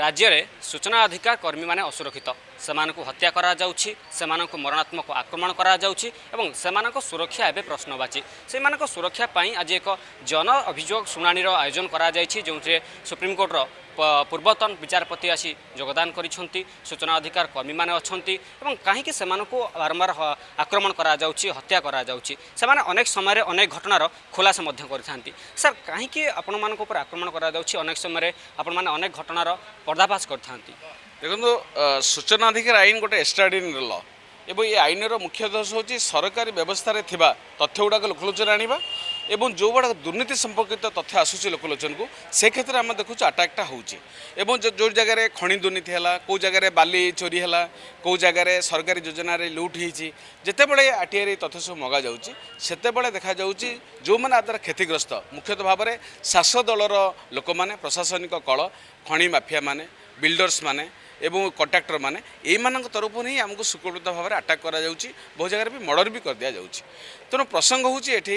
ରାଜ୍ୟରେ ସୂଚନା ଅଧିକାର କର୍ମୀମାନେ ଅସୁରକ୍ଷିତ ସେମାନଙ୍କୁ ହତ୍ୟା କରାଯାଉଛି ସେମାନଙ୍କୁ ମରଣାତ୍ମକ ଆକ୍ରମଣ କରାଯାଉଛି ଏବଂ ସେମାନଙ୍କ ସୁରକ୍ଷା ଏବେ ପ୍ରଶ୍ନବାଚୀ ସେମାନଙ୍କ ସୁରକ୍ଷା ପାଇଁ ଆଜି ଏକ ଜନ ଅଭିଯୋଗ ଶୁଣାଣିର ଆୟୋଜନ କରାଯାଇଛି ଯେଉଁଥିରେ ସୁପ୍ରିମକୋର୍ଟର ପୂର୍ବତନ ବିଚାରପତି ଆସି ଯୋଗଦାନ କରିଛନ୍ତି ସୂଚନା ଅଧିକାର କର୍ମୀମାନେ ଅଛନ୍ତି ଏବଂ କାହିଁକି ସେମାନଙ୍କୁ ବାରମ୍ବାର ଆକ୍ରମଣ କରାଯାଉଛି ହତ୍ୟା କରାଯାଉଛି ସେମାନେ ଅନେକ ସମୟରେ ଅନେକ ଘଟଣାର ଖୁଲାସା ମଧ୍ୟ କରିଥାନ୍ତି ସାର୍ କାହିଁକି ଆପଣମାନଙ୍କ ଉପରେ ଆକ୍ରମଣ କରାଯାଉଛି ଅନେକ ସମୟରେ ଆପଣମାନେ ଅନେକ ଘଟଣାର ପର୍ଦ୍ଦାଫାସ କରିଥାନ୍ତି ଦେଖନ୍ତୁ ସୂଚନା ଅଧିକାର ଆଇନ ଗୋଟେ ଏକ୍ସଟ୍ରାଡିନାରୀ ଲ ଏବଂ ଏ ଆଇନର ମୁଖ୍ୟ ଦୋଷ ହେଉଛି ସରକାରୀ ବ୍ୟବସ୍ଥାରେ ଥିବା ତଥ୍ୟଗୁଡ଼ାକ ଲୋକଲୋଚନରେ ଆଣିବା এবং যেগুড়া দুর্নীতি সম্পর্কিত তথ্য আসুচি লোকলোচনকু সে ক্ষেত্রে আমরা দেখুছ আটাকটা হচ্ছে এবং যে জায়গায় খনি দুর্নীতি হল কেউ জায়গায় বালি চোরি হল কেউ জায়গায় সরকারি যোজনার লুট হয়েছি যেতবে আটিআর এই তথ্য সব মগা যাচ্ছে সেতবে দেখা যাচ্ছে যে আদার ক্ষতিগ্রস্ত মুখ্যত ভাবে শাসক দলর লোক মানে প্রশাসনিক কল খনি মাফিয়া মানে বিল্ডর্স মানে এবং কন্ট্রাক্টর মানে এই নিয়ে ତରଫରୁ সুকৃত ভাবে আটাক করা ଆଟାକ୍ বহু জায়গায় মর্ডর বি করে দিয়া କରିଦିଆଯାଉଛି তেমন প্রসঙ্গ হচ্ছে এটি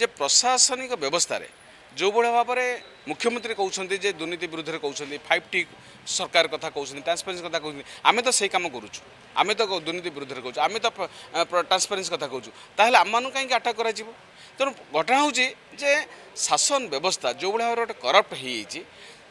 ଯେ ପ୍ରଶାସନିକ ବ୍ୟବସ୍ଥାରେ ଯେଉଁଭଳି ଭାବରେ ମୁଖ୍ୟମନ୍ତ୍ରୀ କହୁଛନ୍ତି ଯେ ଦୁର୍ନୀତି ବିରୁଦ୍ଧରେ କହୁଛନ୍ତି ଫାଇଭ୍ ଟି ସରକାର କଥା କହୁଛନ୍ତି ଟ୍ରାନ୍ସପାରେନ୍ସି କଥା କହୁଛନ୍ତି ଆମେ ତ ସେଇ କାମ କରୁଛୁ ଆମେ ତ ଦୁର୍ନୀତି ବିରୁଦ୍ଧରେ କହୁଛୁ ଆମେ ତ ଟ୍ରାନ୍ସପାରେନ୍ସି କଥା କହୁଛୁ ତାହେଲେ ଆମମାନଙ୍କୁ କାହିଁକି ଆଟାକ୍ କରାଯିବ ତେଣୁ ଘଟଣା ହେଉଛି ଯେ ଶାସନ ବ୍ୟବସ୍ଥା ଯେଉଁଭଳି ଭାବରେ ଗୋଟେ କରପ୍ଟ ହୋଇଯାଇଛି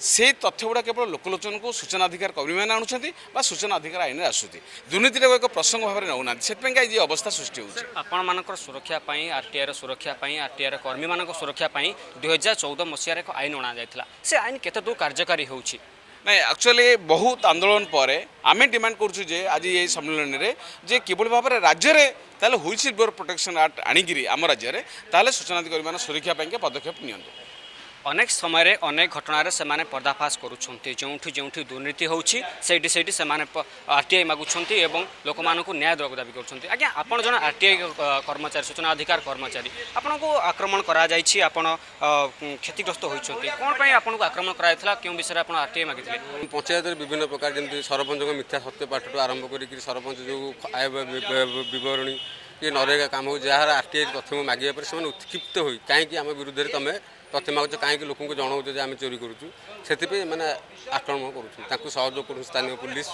ସେ ତଥ୍ୟ ଗୁଡ଼ା କେବଳ ଲୋକଲୋଚନକୁ ସୂଚନାଧିକାର କର୍ମୀମାନେ ଆଣୁଛନ୍ତି ବା ସୂଚନାଧିକାର ଆଇନରେ ଆସୁଛି ଦୁର୍ନୀତିଟାକୁ ଏକ ପ୍ରସଙ୍ଗ ଭାବରେ ନେଉନାହାନ୍ତି ସେଥିପାଇଁକା ଏ ଅବସ୍ଥା ସୃଷ୍ଟି ହେଉଛି ଆପଣମାନଙ୍କର ସୁରକ୍ଷା ପାଇଁ ଆର୍ଟିଆଇର ସୁରକ୍ଷା ପାଇଁ ଆର୍ଟିଆଇର କର୍ମୀମାନଙ୍କ ସୁରକ୍ଷା ପାଇଁ ଦୁଇହଜାର ଚଉଦ ମସିହାରେ ଏକ ଆଇନ ଅଣାଯାଇଥିଲା ସେ ଆଇନ କେତେ ଦୂର କାର୍ଯ୍ୟକାରୀ ହେଉଛି ନାଇଁ ଆକ୍ଚୁଆଲି ବହୁତ ଆନ୍ଦୋଳନ ପରେ ଆମେ ଡିମାଣ୍ଡ କରୁଛୁ ଯେ ଆଜି ଏଇ ସମ୍ମିଳନୀରେ ଯେ କିଭଳି ଭାବରେ ରାଜ୍ୟରେ ତାହେଲେ ହୁଇସିଲ୍ ବୋର୍ ପ୍ରୋଟେକ୍ସନ୍ ଆକ୍ଟ ଆଣିକିରି ଆମ ରାଜ୍ୟରେ ତାହେଲେ ସୂଚନାଧିକାରୀମାନେ ସୁରକ୍ଷା ପାଇଁକା ପଦକ୍ଷେପ ନିଅନ୍ତୁ অনেক সময় অনেক ঘটনার সে পর্দাফাশ করছেন যেটি যেটি দুর্নীতি হচ্ছে সেইটি সেইটি সে আরটিআই মাগুছেন এবং লোক ন্যায় দেওয়া দাবি করছেন আজ্ঞা আপনার জন আরটিআই কর্মচারী সূচনা অধিকার কর্মচারী আপনার আক্রমণ করা যাই আপনার ক্ষতিগ্রস্ত হয়েছেন কোণ পাই আপনার আক্রমণ করা হয়েছিল কেউ বিষয়ে আপনার আরটিআই মাগিলে পঞ্চায়েতের বিভিন্ন প্রকার যেমন সরপঞ্চ মিথ্যা সত্য সত্যপাঠু আরম্ভ করি সরপঞ্চ যে আয় বিবরণী କି ନରେଗା କାମ ଯାହାର ଆର୍ ଟି ଆଇ ତଥ୍ୟ ମୁଁ ମାଗିବା ପରେ ସେମାନେ ଉତ୍କ୍ଷିପ୍ତ ହୋଇ କାହିଁକି ତଥ୍ୟ ମାଗୁଛୁ କାହିଁକି ଲୋକଙ୍କୁ ଜଣାଉଛୁ ଯେ ଆମେ ଚୋରି କରୁଛୁ ସେଥିପାଇଁ ମାନେ ଆକ୍ରମଣ କରୁଛନ୍ତି ତାଙ୍କୁ ସହଯୋଗ କରୁଛନ୍ତି ସ୍ଥାନୀୟ ପୁଲିସ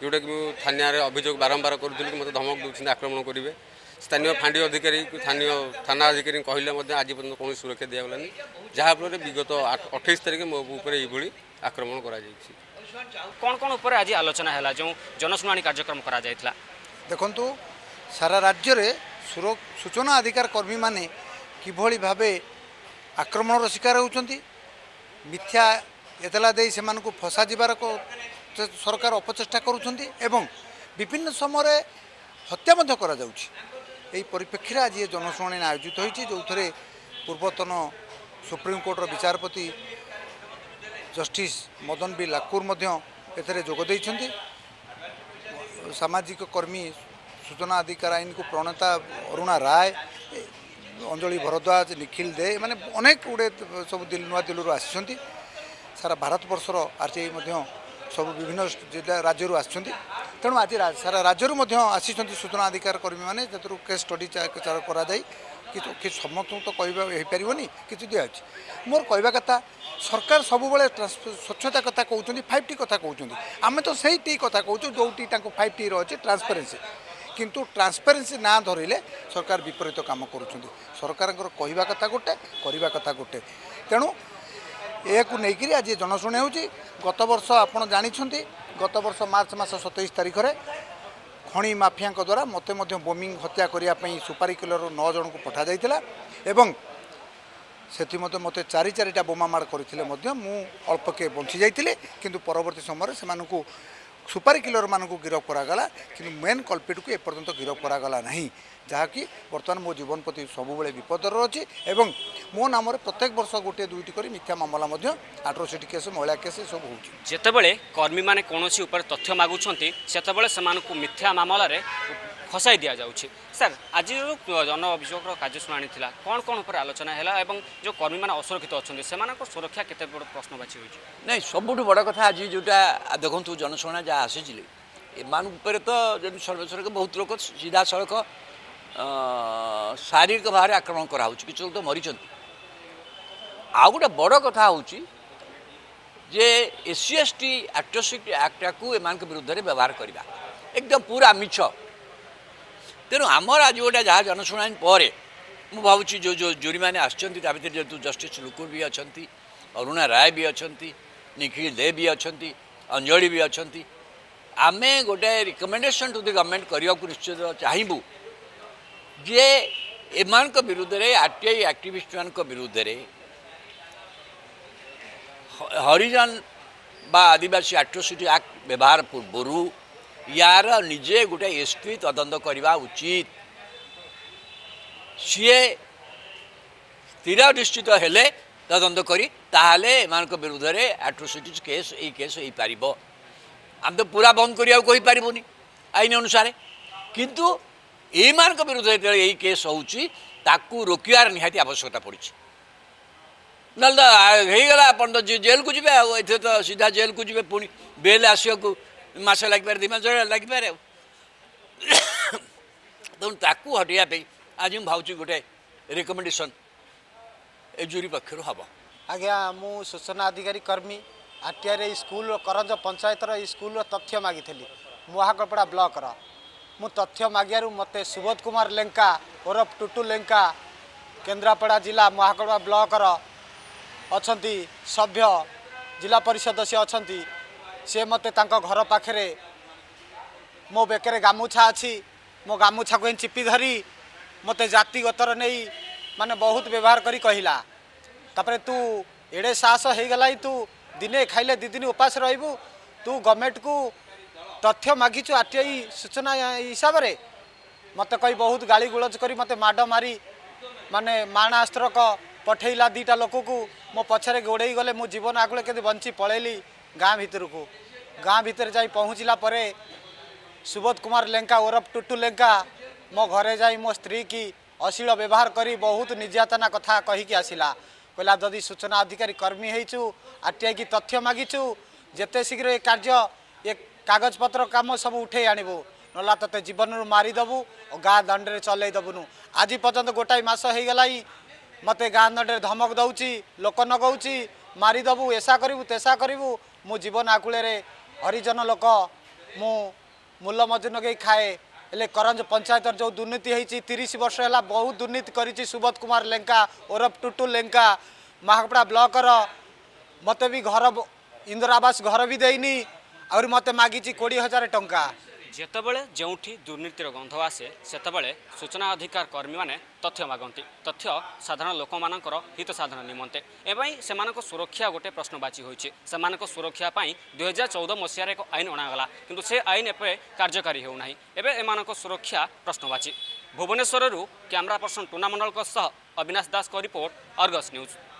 ଯେଉଁଟାକି ମୁଁ ଥାନାରେ ଅଭିଯୋଗ ବାରମ୍ବାର କରୁଥିଲି କି ମୋତେ ଧମକ ଦେଉଛନ୍ତି ଆକ୍ରମଣ କରିବେ ସ୍ଥାନୀୟ ଫାଣ୍ଡି ଅଧିକାରୀ ସ୍ଥାନୀୟ ଥାନା ଅଧିକାରୀ କହିଲେ ମଧ୍ୟ ଆଜି ପର୍ଯ୍ୟନ୍ତ କୌଣସି ସୁରକ୍ଷା ଦିଆଗଲାନି ଯାହାଫଳରେ ବିଗତ ଅଠେଇଶ ତାରିଖ ମୋ ଉପରେ ଏଇଭଳି ଆକ୍ରମଣ କରାଯାଇଛି କ'ଣ କ'ଣ ଉପରେ ଆଜି ଆଲୋଚନା ହେଲା ଯେଉଁ ଜନଶୁଣାଣି କାର୍ଯ୍ୟକ୍ରମ କରାଯାଇଥିଲା ଦେଖନ୍ତୁ ସାରା ରାଜ୍ୟରେ ସୂଚନା ଅଧିକାର କର୍ମୀମାନେ କିଭଳି ଭାବେ ଆକ୍ରମଣର ଶିକାର ହେଉଛନ୍ତି ମିଥ୍ୟା ଏତଲା ଦେଇ ସେମାନଙ୍କୁ ଫସା ଯିବାର ସରକାର ଅପଚେଷ୍ଟା କରୁଛନ୍ତି ଏବଂ ବିଭିନ୍ନ ସମୟରେ ହତ୍ୟା ମଧ୍ୟ କରାଯାଉଛି ଏହି ପରିପ୍ରେକ୍ଷୀରେ ଆଜି ଏ ଜନଶୁଣାଣି ଆୟୋଜିତ ହୋଇଛି ଯେଉଁଥିରେ ପୂର୍ବତନ ସୁପ୍ରିମକୋର୍ଟର ବିଚାରପତି ଜଷ୍ଟିସ୍ ମଦନ ବି ଲାକୁର ମଧ୍ୟ ଏଥିରେ ଯୋଗ ଦେଇଛନ୍ତି ସାମାଜିକ କର୍ମୀ ସୂଚନା ଅଧିକାର ଆଇନକୁ ପ୍ରଣେତା ଅରୁଣା ରାୟ অঞ্জলি ভরদ্ୱାଜ ନିଖିଲ ଦେ ଏମାନେ ଅନେକ ଗୁଡ଼ିଏ ସବୁ ନୂଆଦିଲ୍ଲୀରୁ ଆସିଛନ୍ତି ସାରା ଭାରତବର୍ଷର ଆର୍ ଟି ଆଇ ମଧ୍ୟ ସବୁ ବିଭିନ୍ନ ଜିଲ୍ଲା ରାଜ୍ୟରୁ ଆସିଛନ୍ତି ତେଣୁ ଆଜି ସାରା ରାଜ୍ୟରୁ ମଧ୍ୟ ଆସିଛନ୍ତି ସୂଚନା ଅଧିକାର କର୍ମୀମାନେ ସେଥିରୁ କେସ୍ ଷ୍ଟଡି କରାଯାଇ କିଛି ସମସ୍ତଙ୍କୁ ତ କହିବା ହୋଇପାରିବନି କିଛି ଦିଆହେଉଛି ମୋର କହିବା କଥା ସରକାର ସବୁବେଳେ ସ୍ୱଚ୍ଛତା କଥା କହୁଛନ୍ତି ଫାଇଭ୍ ଟି କଥା କହୁଛନ୍ତି ଆମେ ତ ସେଇଟି କଥା କହୁଛୁ ଯେଉଁଟି ତାଙ୍କୁ ଫାଇଭ୍ ଟିର ଅଛି ଟ୍ରାନ୍ସପରେନ୍ସି কিন্তু ট্রান্সপারেন্সি না ধরিলে সরকার বিপরীত কাম করছেন সরকারঙ্কর কহা কথা গোটে করা কথা গোটে তেণু ଏହାକୁ ନେଇକରି ଆଜି ଜନଶୁଣାଣି ହେଉଛି ଗତବର୍ଷ ଆପଣ ଜାଣିଛନ୍ତି ଗତବର୍ଷ ମାର୍ଚ୍ଚ ମାସ ସତେଇଶ ତାରିଖରେ ଖଣି ମାଫିଆଙ୍କ ଦ୍ୱାରା ମୋତେ ମଧ୍ୟ ବୋମିଂ ହତ୍ୟା କରିବା ପାଇଁ ସୁପାରି କିଲରରୁ ନଅ ଜଣଙ୍କୁ ପଠାଯାଇଥିଲା ଏବଂ ସେଥିମଧ୍ୟ ମୋତେ ଚାରି ଚାରିଟା ବୋମାମାଡ଼ କରିଥିଲେ ମଧ୍ୟ ମୁଁ ଅଳ୍ପକେ ବଞ୍ଚିଯାଇଥିଲି କିନ୍ତୁ ପରବର୍ତ୍ତୀ ସମୟରେ ସେମାନଙ୍କୁ ସୁପାରି କିଲର ମାନଙ୍କୁ ଗିରଫ କରାଗଲା କିନ୍ତୁ ମେନ୍ କଲ୍ପିଟକୁ ଏପର୍ଯ୍ୟନ୍ତ ଗିରଫ କରାଗଲା ନାହିଁ ଯାହାକି ବର୍ତ୍ତମାନ ମୋ ଜୀବନ ପ୍ରତି ସବୁବେଳେ ବିପଦରେ ଅଛି ଏବଂ ମୋ ନାମରେ ପ୍ରତ୍ୟେକ ବର୍ଷ ଗୋଟିଏ ଦୁଇଟି କରି ମିଥ୍ୟା ମାମଲା ମଧ୍ୟ ଆଟ୍ରୋସିଟି କେସ୍ ମହିଳା କେସ୍ ଏସବୁ ହେଉଛି ଯେତେବେଳେ କର୍ମୀମାନେ କୌଣସି ଉପରେ ତଥ୍ୟ ମାଗୁଛନ୍ତି ସେତେବେଳେ ସେମାନଙ୍କୁ ମିଥ୍ୟା ମାମଲାରେ খসাই দিয়া যাচ্ছে স্যার আজ জন অভিযোগর কার্যশুণানি লা কন কন উপরে আলোচনা হল এবং যে কর্মী মানে অসুরক্ষিত অনেক সে সুরক্ষা কত বড় প্রশ্নবাচী হয়েছে না সবুঠ বড় কথা আজ যেটা দেখুন জনশুনা যা আসিছিল এমান উপরে তো যেমন সর্বসরক বহু লোক সিধা সড়ক শারীরিক ভাবে আক্রমণ করা হচ্ছে কিছু লোক তো মরিছেন আগে বড় কথা হচ্ছে যে এসসি এসটি আট্রোসিটি আক্টটাকু এমান বিরুদ্ধে ব্যবহার করা একদম পুরা মিছ ତେଣୁ ଆମ ରାଜଗୋଟା ଯାହା ଜନଶୁଣାଣି ପରେ ମୁଁ ଭାବୁଛି ଯେଉଁ ଯେଉଁ ଜୁରିମାନେ ଆସିଛନ୍ତି ତା ଭିତରେ ଯେହେତୁ ଜଷ୍ଟିସ୍ ଲୁକୁର ବି ଅଛନ୍ତି ଅରୁଣା ରାୟ ବି ଅଛନ୍ତି ନିଖିଳ ଦେ ବି ଅଛନ୍ତି ଅଞ୍ଜଳି ବି ଅଛନ୍ତି ଆମେ ଗୋଟାଏ ରିକମେଣ୍ଡେସନ୍ ଟୁ ଦି ଗଭର୍ଣ୍ଣମେଣ୍ଟ କରିବାକୁ ନିଶ୍ଚିତ ଚାହିଁବୁ ଯେ ଏମାନଙ୍କ ବିରୁଦ୍ଧରେ ଆର୍ ଟି ଆଇ ଆକ୍ଟିଭିଷ୍ଟମାନଙ୍କ ବିରୁଦ୍ଧରେ ହରିଜନ ବା ଆଦିବାସୀ ଆଟ୍ରୋସିଟି ଆକ୍ଟ ବ୍ୟବହାର ପୂର୍ବରୁ ୟାର ନିଜେ ଗୋଟେ ଏସ୍ ପି ତଦନ୍ତ କରିବା ଉଚିତ ସିଏ ସ୍ଥିର ନିଶ୍ଚିତ ହେଲେ ତଦନ୍ତ କରି ତାହେଲେ ଏମାନଙ୍କ ବିରୁଦ୍ଧରେ ଆଟ୍ରୋସିଟିଜ୍ କେସ୍ ଏଇ କେସ୍ ହେଇପାରିବ ଆମେ ତ ପୁରା ବନ୍ଦ କରିବାକୁ କହିପାରିବୁନି ଆଇନ ଅନୁସାରେ କିନ୍ତୁ ଏଇମାନଙ୍କ ବିରୁଦ୍ଧରେ ଯେତେବେଳେ ଏଇ କେସ୍ ହେଉଛି ତାକୁ ରୋକିବାର ନିହାତି ଆବଶ୍ୟକତା ପଡ଼ିଛି ନହେଲେ ତ ହେଇଗଲା ଆପଣ ତ ଜେଲ୍କୁ ଯିବେ ଆଉ ଏଥିରେ ତ ସିଧା ଜେଲ୍କୁ ଯିବେ ପୁଣି ବେଲ୍ ଆସିବାକୁ ମାସ ଲାଗିପାରେ ଦୁଇ ମାସ ଲାଗିପାରେ ଆଉ ତେଣୁ ତାକୁ ହଟେଇବା ପାଇଁ ଆଜି ମୁଁ ଭାବୁଛି ଗୋଟେ ରେକମେଣ୍ଡେସନ୍ ଏ ଜୁରି ପକ୍ଷରୁ ହେବ ଆଜ୍ଞା ମୁଁ ସୂଚନା ଅଧିକାରୀ କର୍ମୀ ଆର୍ ଟି ଆର୍ ଏଇ ସ୍କୁଲ କରଞ୍ଜ ପଞ୍ଚାୟତର ଏଇ ସ୍କୁଲର ତଥ୍ୟ ମାଗିଥିଲି ମହାକପଡ଼ା ବ୍ଲକର ମୁଁ ତଥ୍ୟ ମାଗିବାରୁ ମୋତେ ସୁବୋଧ କୁମାର ଲେଙ୍କା ଓରଫ ଟୁଟୁ ଲେଙ୍କା କେନ୍ଦ୍ରାପଡ଼ା ଜିଲ୍ଲା ମହାକପଡ଼ା ବ୍ଲକର ଅଛନ୍ତି ସଭ୍ୟ ଜିଲ୍ଲା ପରିଷଦ ସେ ଅଛନ୍ତି ସିଏ ମୋତେ ତାଙ୍କ ଘର ପାଖରେ ମୋ ବେକରେ ଗାମୁଛା ଅଛି ମୋ ଗାମୁଛାକୁ ହିଁ ଚିପି ଧରି ମୋତେ ଜାତିଗତର ନେଇ ମାନେ ବହୁତ ବ୍ୟବହାର କରି କହିଲା ତାପରେ ତୁ ଏଡ଼େ ସାହସ ହେଇଗଲା ତୁ ଦିନେ ଖାଇଲେ ଦୁଇ ଦିନ ଉପାସ ରହିବୁ ତୁ ଗଭର୍ଣ୍ଣମେଣ୍ଟକୁ ତଥ୍ୟ ମାଗିଛୁ ଆର୍ ଟି ଆଇ ସୂଚନା ହିସାବରେ ମୋତେ କହି ବହୁତ ଗାଳିଗୁଳଜ କରି ମୋତେ ମାଡ଼ ମାରି ମାନେ ମାଣାସ୍ତ୍ରକ ପଠେଇଲା ଦୁଇଟା ଲୋକକୁ ମୋ ପଛରେ ଗୋଡ଼େଇ ଗଲେ ମୁଁ ଜୀବନ ଆଗୁଳେ କେମିତି ବଞ୍ଚି ପଳେଇଲି ଗାଁ ଭିତରକୁ ଗାଁ ଭିତରେ ଯାଇ ପହଞ୍ଚିଲା ପରେ ସୁବୋଧ କୁମାର ଲେଙ୍କା ଓରଫ ଟୁଟୁ ଲେଙ୍କା ମୋ ଘରେ ଯାଇ ମୋ ସ୍ତ୍ରୀକି ଅଶ୍ଳୀଳ ବ୍ୟବହାର କରି ବହୁତ ନିର୍ଯାତନା କଥା କହିକି ଆସିଲା କହିଲା ଯଦି ସୂଚନା ଅଧିକାରୀ କର୍ମୀ ହେଇଛୁ ଆର୍ ଟି ଆଇକି ତଥ୍ୟ ମାଗିଛୁ ଯେତେ ଶୀଘ୍ର ଏ କାର୍ଯ୍ୟ ଏ କାଗଜପତ୍ର କାମ ସବୁ ଉଠେଇ ଆଣିବୁ ନହେଲା ତତେ ଜୀବନରୁ ମାରିଦେବୁ ଓ ଗାଁ ଦଣ୍ଡରେ ଚଲେଇ ଦେବୁନୁ ଆଜି ପର୍ଯ୍ୟନ୍ତ ଗୋଟାଏ ମାସ ହେଇଗଲା ହିଁ ମୋତେ ଗାଁ ଦଣ୍ଡରେ ଧମକ ଦେଉଛି ଲୋକ ନଗଉଛି ମାରିଦେବୁ ଏସା କରିବୁ ତେସା କରିବୁ म जीवन आकुलर हरिजन लोक मूलमजु लगै खाए एले करंज र जो दुर्नीतिस वर्ष होला बहुत दुर्नीति गरिबोध कुमार लेरफ टुटु लेंका माडा ब्लक र भी घर इन्दिरा आवास घर वि मते मगिन्छ कि हजार टा ଯେତେବେଳେ ଯେଉଁଠି ଦୁର୍ନୀତିର ଗନ୍ଧ ଆସେ ସେତେବେଳେ ସୂଚନା ଅଧିକାର କର୍ମୀମାନେ ତଥ୍ୟ ମାଗନ୍ତି ତଥ୍ୟ ସାଧାରଣ ଲୋକମାନଙ୍କର ହିତ ସାଧନ ନିମନ୍ତେ ଏପାଇଁ ସେମାନଙ୍କ ସୁରକ୍ଷା ଗୋଟିଏ ପ୍ରଶ୍ନବାଚୀ ହୋଇଛି ସେମାନଙ୍କ ସୁରକ୍ଷା ପାଇଁ ଦୁଇହଜାର ଚଉଦ ମସିହାରେ ଏକ ଆଇନ ଅଣାଗଲା କିନ୍ତୁ ସେ ଆଇନ ଏବେ କାର୍ଯ୍ୟକାରୀ ହେଉନାହିଁ ଏବେ ଏମାନଙ୍କ ସୁରକ୍ଷା ପ୍ରଶ୍ନବାଚୀ ଭୁବନେଶ୍ୱରରୁ କ୍ୟାମେରା ପର୍ସନ୍ ଟୁନା ମଣ୍ଡଳଙ୍କ ସହ ଅବିନାଶ ଦାସଙ୍କ ରିପୋର୍ଟ ଅର୍ଗସ୍ ନ୍ୟୁଜ୍